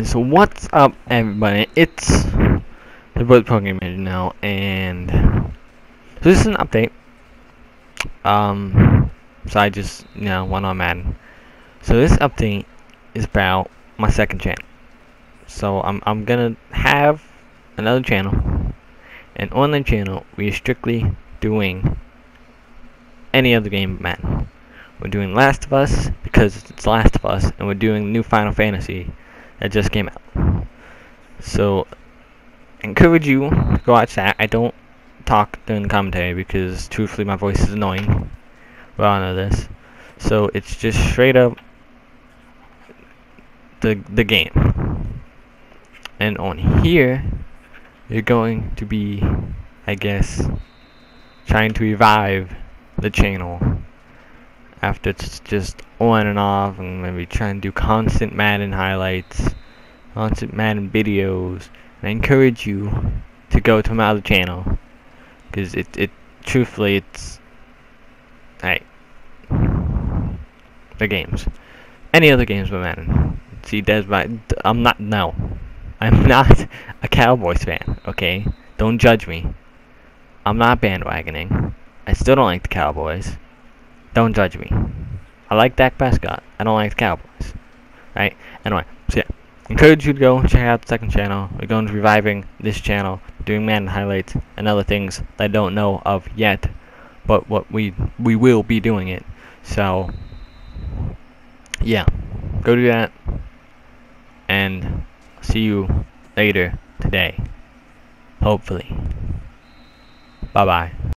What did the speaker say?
So what's up everybody? It's the Bird Manager now and so this is an update. Um so I just you know went on Madden. So this update is about my second channel. So I'm I'm gonna have another channel and on that channel we're strictly doing any other game Madden. We're doing Last of Us because it's Last of Us and we're doing new Final Fantasy that just came out. So, I encourage you to go watch that. I don't talk during commentary because truthfully my voice is annoying. We all know this. So it's just straight up the the game. And on here, you're going to be, I guess, trying to revive the channel after it's just on and off and maybe trying to do constant Madden highlights, constant Madden videos. And I encourage you to go to my other channel because it, it truthfully it's hey the games. Any other games but Madden. See Des I'm not no. I'm not a Cowboys fan okay? Don't judge me. I'm not bandwagoning. I still don't like the Cowboys don't judge me. I like Dak Prescott. I don't like the Cowboys. Right? Anyway, so yeah. Encourage you to go check out the second channel. We're going to be reviving this channel, doing man highlights and other things that I don't know of yet. But what we we will be doing it. So yeah. Go do that. And see you later today. Hopefully. Bye bye.